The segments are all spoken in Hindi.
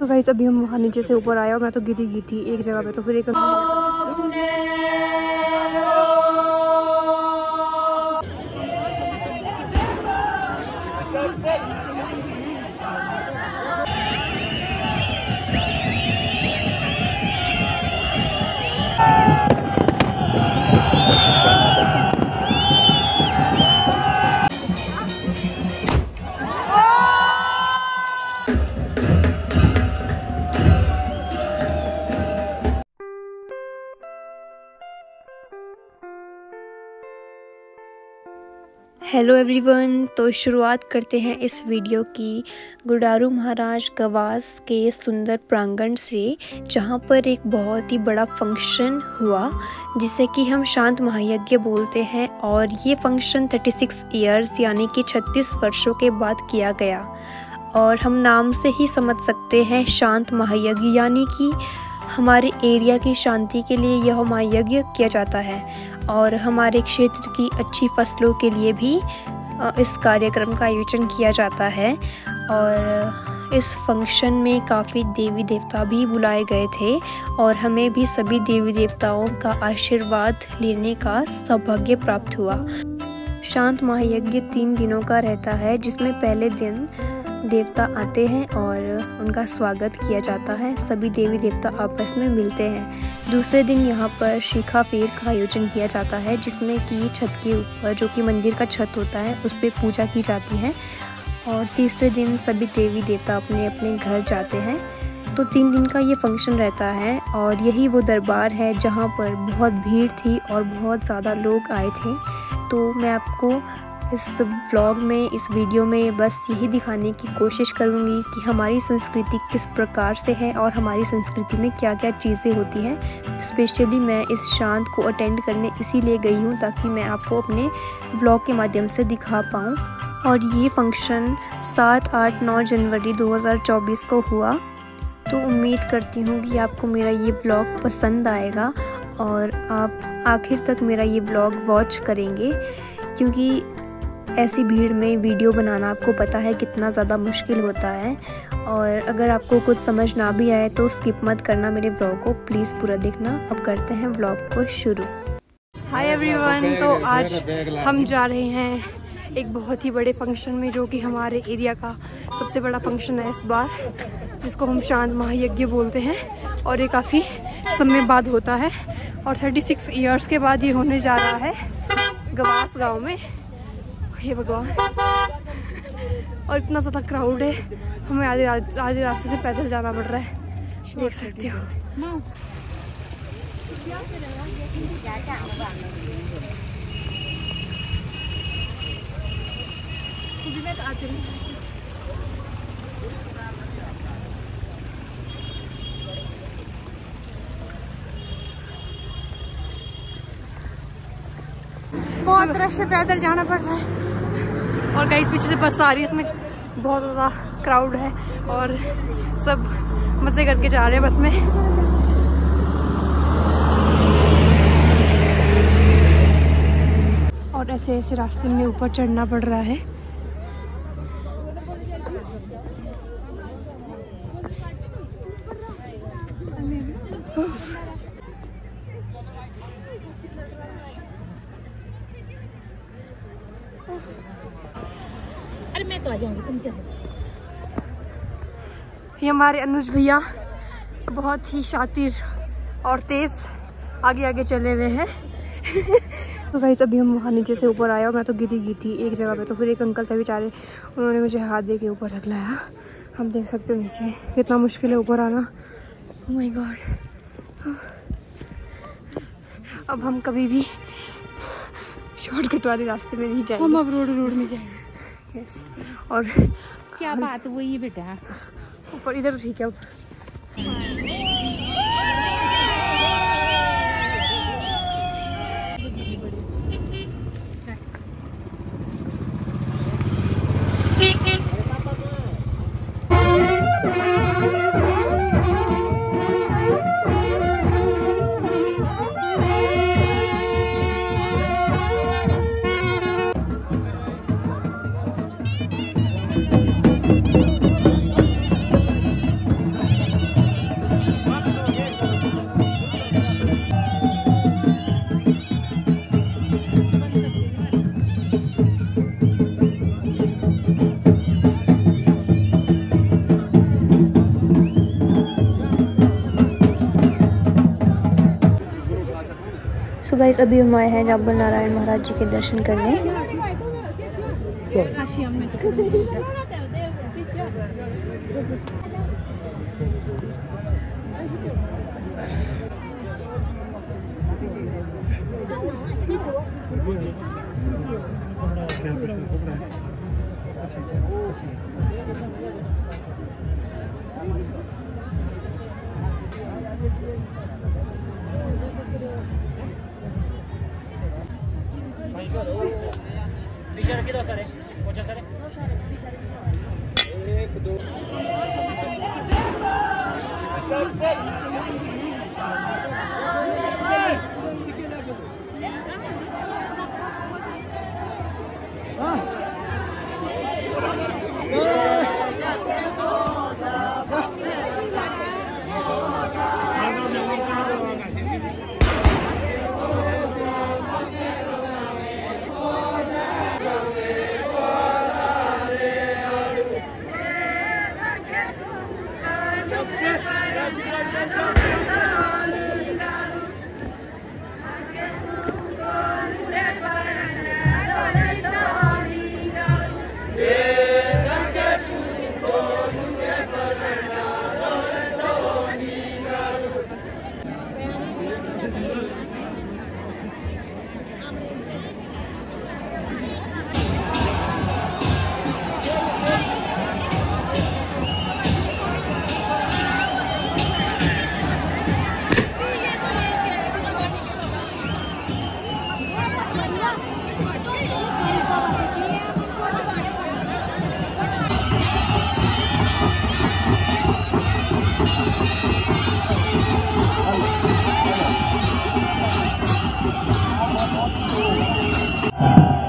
तो भाई अभी हम वहाँ नीचे से ऊपर आया और मैं तो गिरी गई थी एक जगह पे तो फिर एक हेलो एवरीवन तो शुरुआत करते हैं इस वीडियो की। गुडारू महाराज गवास के सुंदर प्रांगण से, जहाँ पर एक बहुत ही बड़ा फ़ंक्शन हुआ, जिसे कि हम शांत महायज्ञ बोलते हैं, और ये फ़ंक्शन 36 ईयर्स यानी कि 36 वर्षों के बाद किया गया। और हम नाम से ही समझ सकते हैं शांत महायज्ञ, यानी कि हमारे एरिया की शांति के लिए यह महायज्ञ किया जाता है और हमारे क्षेत्र की अच्छी फ़सलों के लिए भी इस कार्यक्रम का आयोजन किया जाता है। और इस फ़ंक्शन में काफ़ी देवी देवता भी बुलाए गए थे और हमें भी सभी देवी देवताओं का आशीर्वाद लेने का सौभाग्य प्राप्त हुआ। शांत महायज्ञ तीन दिनों का रहता है, जिसमें पहले दिन देवता आते हैं और उनका स्वागत किया जाता है। सभी देवी देवता आपस में मिलते हैं। दूसरे दिन यहाँ पर शिखा फेर का आयोजन किया जाता है, जिसमें कि छत के ऊपर, जो कि मंदिर का छत होता है, उस पर पूजा की जाती है। और तीसरे दिन सभी देवी देवता अपने अपने घर जाते हैं। तो तीन दिन का ये फ़ंक्शन रहता है और यही वो दरबार है, जहाँ पर बहुत भीड़ थी और बहुत ज़्यादा लोग आए थे। तो मैं आपको इस व्लॉग में, इस वीडियो में बस यही दिखाने की कोशिश करूँगी कि हमारी संस्कृति किस प्रकार से है और हमारी संस्कृति में क्या क्या चीज़ें होती हैं। स्पेशली मैं इस शांत को अटेंड करने इसीलिए गई हूँ ताकि मैं आपको अपने ब्लॉग के माध्यम से दिखा पाऊँ। और ये फ़ंक्शन सात, आठ, नौ जनवरी 2024 को हुआ। तो उम्मीद करती हूँ कि आपको मेरा ये ब्लॉग पसंद आएगा और आप आखिर तक मेरा ये ब्लॉग वॉच करेंगे। क्योंकि ऐसी भीड़ में वीडियो बनाना आपको पता है कितना ज़्यादा मुश्किल होता है। और अगर आपको कुछ समझ ना भी आए तो स्किप मत करना मेरे व्लॉग को। प्लीज़ पूरा देखना। अब करते हैं व्लॉग को शुरू। हाय एवरीवन तो आज हम जा रहे हैं एक बहुत ही बड़े फ़ंक्शन में जो कि हमारे एरिया का सबसे बड़ा फ़ंक्शन है इस बार जिसको हम चाँद महायज्ञ बोलते हैं और ये काफ़ी समय बाद होता है और 36 इयर्स के बाद ये होने जा रहा है गवास गाँव में। हे भगवान। और इतना ज़्यादा क्राउड है, हमें आधे आधे रास्ते से पैदल जाना पड़ रहा है। देख सकते हो। बहुत पैदल जाना पड़ रहा है। और कहीं पीछे से बस आ रही है, इसमें बहुत ज़्यादा क्राउड है और सब मज़े करके जा रहे हैं बस में। और ऐसे ऐसे रास्ते में ऊपर चढ़ना पड़ रहा है मैं तो आ जाऊँगी तुम चलो ये हमारे अनुज भैया बहुत ही शातिर और तेज आगे आगे चले हुए हैं। तो भाई अभी हम वहाँ नीचे से ऊपर आए और मैं तो गिरी गई थी एक जगह पे तो फिर एक अंकल थे बेचारे उन्होंने मुझे हाथ दे के ऊपर रख लाया। हम देख सकते हो नीचे कितना मुश्किल है ऊपर आना। माय oh गॉड अब हम कभी भी शॉर्टकट वाले रास्ते में नहीं जाएँगे। हम अब रोड रोड में जाएँगे। यस और क्या बात वही बेटा? ऊपर इधर ठीक है गाइस अभी हम आए हैं जाबल नारायण महाराज जी के दर्शन करने। Thank you.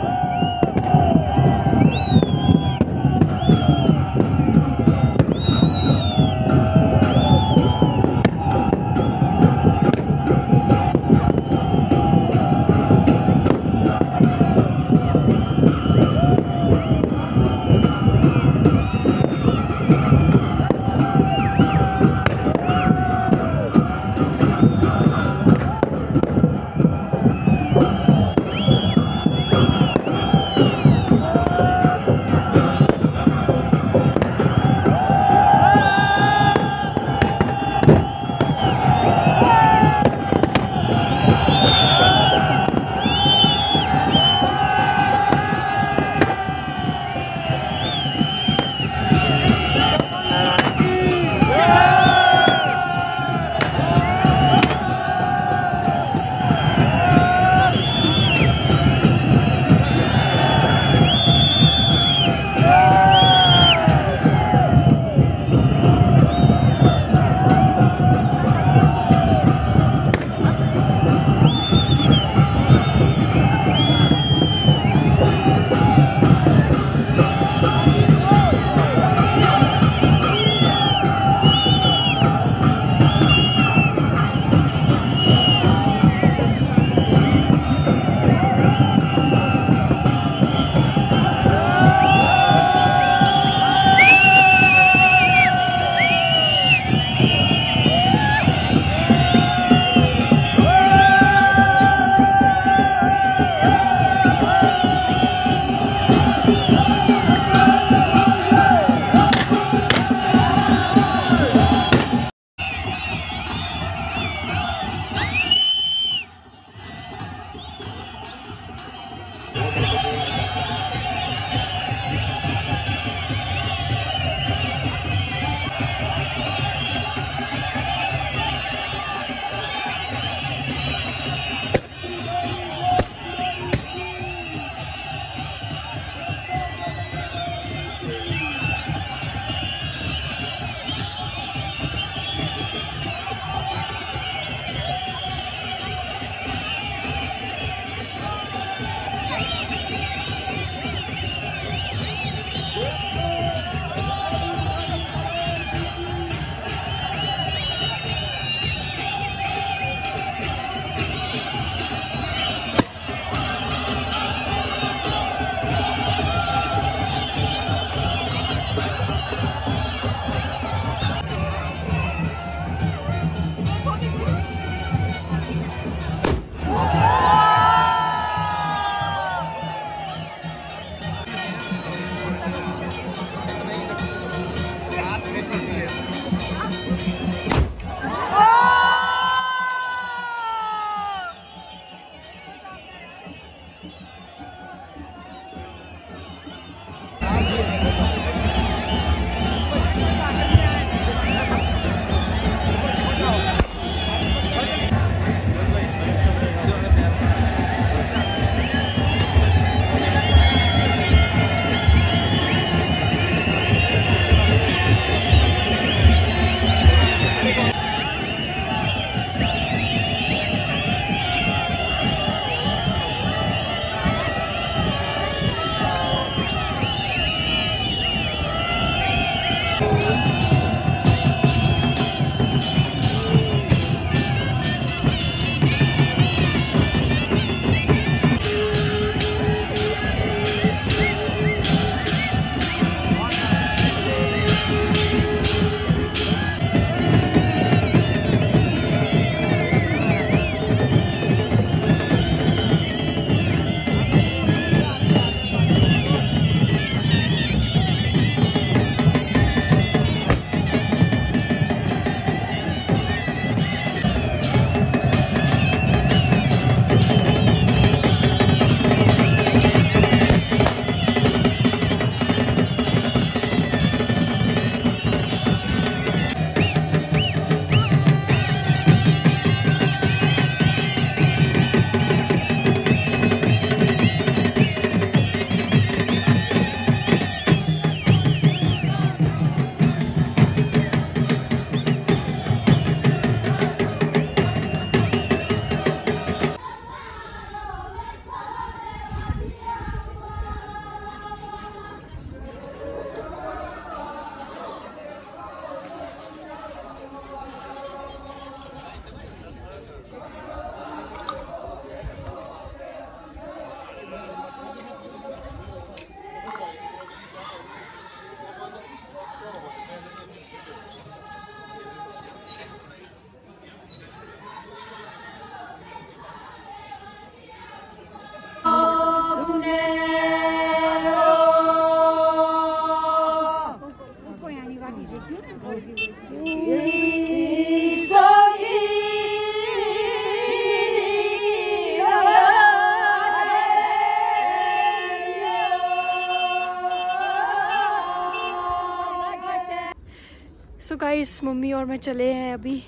So guys mummy और मैं चले हैं अभी।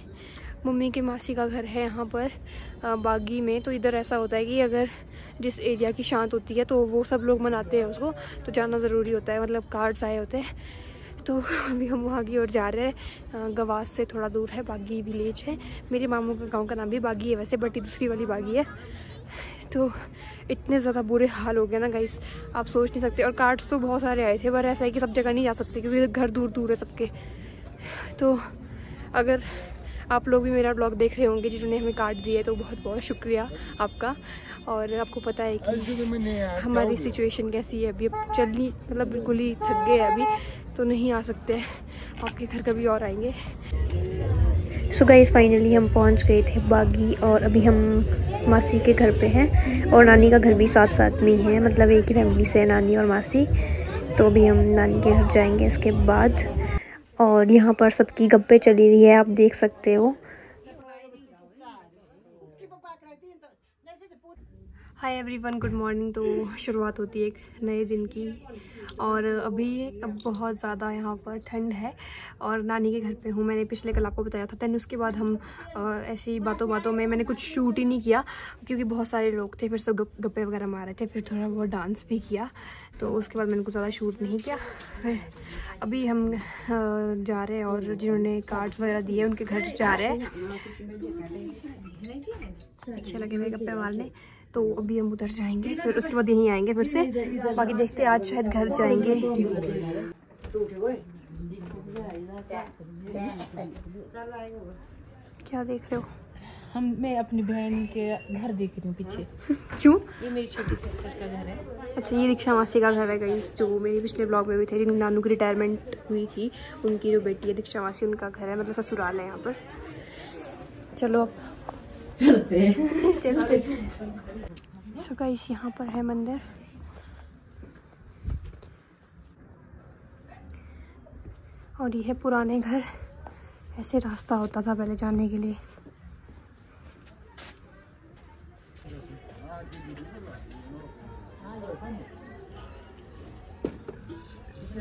मम्मी के मासी का घर है यहाँ पर बागी में। तो इधर ऐसा होता है कि अगर जिस एरिया की शांत होती है तो वो सब लोग मनाते हैं उसको। तो जाना ज़रूरी होता है मतलब कार्ड्स आए होते हैं। तो अभी हम वहाँ की ओर जा रहे हैं। गवास से थोड़ा दूर है, बागी विलेज है। मेरे मामू के गाँव का नाम भी बागी है वैसे बट दूसरी वाली बागी है। तो इतने ज़्यादा बुरे हाल हो गए ना गाइस आप सोच नहीं सकते। और कार्ड्स तो बहुत सारे आए थे, पर ऐसा है कि सब जगह नहीं जा सकते, क्योंकि घर दूर दूर है सबके। तो अगर आप लोग भी मेरा ब्लॉग देख रहे होंगे जिन्होंने हमें कार्ड दिए तो बहुत बहुत शुक्रिया आपका। और आपको पता है कि हमारी सिचुएशन कैसी है? अभी अब चलनी मतलब बिल्कुल ही थक गए हैं अभी तो नहीं आ सकते आपके घर कभी और आएँगे। सो गाइस फाइनली हम पहुँच गए थे बागी और अभी हम मासी के घर पे हैं और नानी का घर भी साथ साथ में ही है मतलब एक ही फैमिली से है नानी और मासी। तो अभी हम नानी के घर जाएँगे इसके बाद। और यहाँ पर सबकी गप्पे चली हुई है, आप देख सकते हो। हाय एवरीवन गुड मॉर्निंग तो शुरुआत होती है एक नए दिन की। और अभी अब बहुत ज़्यादा यहाँ पर ठंड है और नानी के घर पे हूँ। मैंने पिछले कल आपको बताया था दैन उसके बाद हम ऐसे बातों बातों में मैंने कुछ शूट ही नहीं किया, क्योंकि बहुत सारे लोग थे, फिर सब गप्पे वगैरह मार थे, फिर थोड़ा बहुत डांस भी किया। तो उसके बाद मैंने कुछ ज़्यादा शूट नहीं किया। फिर अभी हम जा रहे हैं और जिन्होंने कार्ड्स वगैरह दिए उनके घर जा रहे हैं। अच्छे लगे हुए गप्पे मारने तो अभी हम उधर जाएँगे, फिर उसके बाद यहीं आएँगे फिर से। बाकी देखते आज शायद घर जाएँगे। क्या देख रहे हो? हम मैं अपनी बहन के घर देख रही हूँ पीछे। क्यों? ये मेरी छोटी सिस्टर का घर है। अच्छा ये दीक्षा मासी का घर है गाइस जो मेरे पिछले ब्लॉग में भी थे जिनकी नानू की रिटायरमेंट हुई थी उनकी जो बेटी है दीक्षा मासी उनका घर है मतलब ससुराल है यहाँ पर। चलो अब। चलते चलते सो गाइस यहाँ पर है मंदिर। और ये है पुराने घर। ऐसे रास्ता होता था पहले जाने के लिए।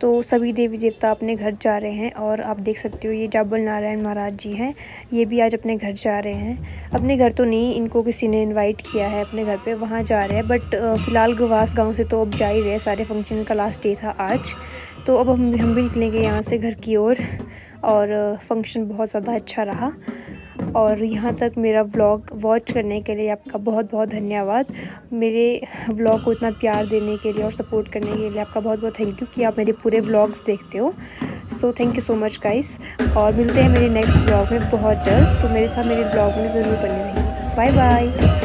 तो सभी देवी देवता अपने घर जा रहे हैं और आप देख सकते हो ये जाबल नारायण महाराज जी हैं। ये भी आज अपने घर जा रहे हैं। अपने घर तो नहीं, इनको किसी ने इनवाइट किया है अपने घर पे, वहाँ जा रहे हैं। बट फ़िलहाल गवास गाँव से तो अब जा ही रहे सारे फ़ंक्शन का लास्ट डे था आज। तो अब हम हम भी निकलेंगे यहाँ से घर की ओर और और फ़ंक्शन बहुत ज़्यादा अच्छा रहा। और यहाँ तक मेरा व्लॉग वॉच करने के लिए आपका बहुत बहुत धन्यवाद। मेरे व्लॉग को इतना प्यार देने के लिए और सपोर्ट करने के लिए आपका बहुत बहुत थैंक यू कि आप मेरे पूरे व्लॉग्स देखते हो। So thank you so much guys और मिलते हैं मेरे नेक्स्ट ब्लॉग में बहुत जल्द। तो मेरे साथ मेरे ब्लॉग में ज़रूर बने रहिए। Bye bye